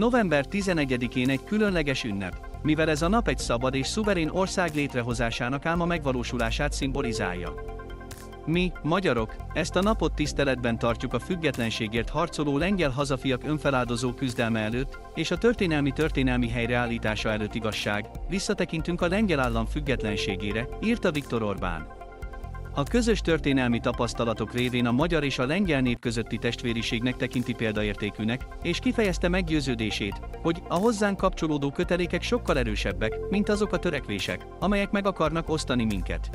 November 11-én egy különleges ünnep, mivel ez a nap egy szabad és szuverén ország létrehozásának álma megvalósulását szimbolizálja. Mi, magyarok, ezt a napot tiszteletben tartjuk a függetlenségért harcoló lengyel hazafiak önfeláldozó küzdelme előtt, és a történelmi történelmi helyreállítása előtt igazság, visszatekintünk a lengyel állam függetlenségére, írta Viktor Orbán. A közös történelmi tapasztalatok révén a magyar és a lengyel nép közötti testvériségnek tekinti példaértékűnek, és kifejezte meggyőződését, hogy a hozzánk kapcsolódó kötelékek sokkal erősebbek, mint azok a törekvések, amelyek meg akarnak osztani minket.